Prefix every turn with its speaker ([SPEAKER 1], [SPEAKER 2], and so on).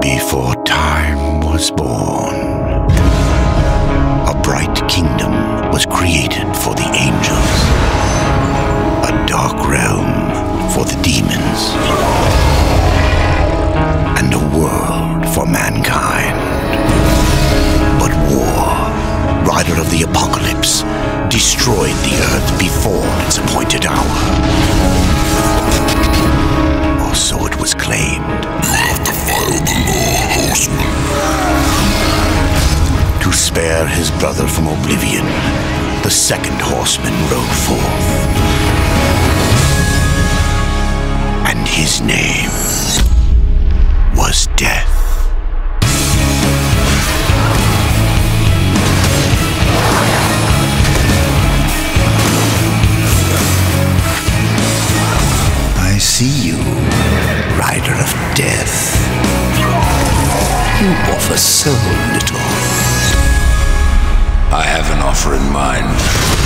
[SPEAKER 1] Before time was born, a bright kingdom was created for the ages. Rider of the apocalypse, destroyed the earth before its appointed hour. Or so it was claimed.
[SPEAKER 2] You have defiled the law, horseman.
[SPEAKER 1] To spare his brother from oblivion, the second horseman rode forth. And his name see you, rider of death. You offer so little.
[SPEAKER 2] I have an offer in mind.